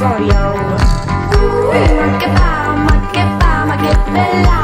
for you. Ooh, make it by, make it by, make it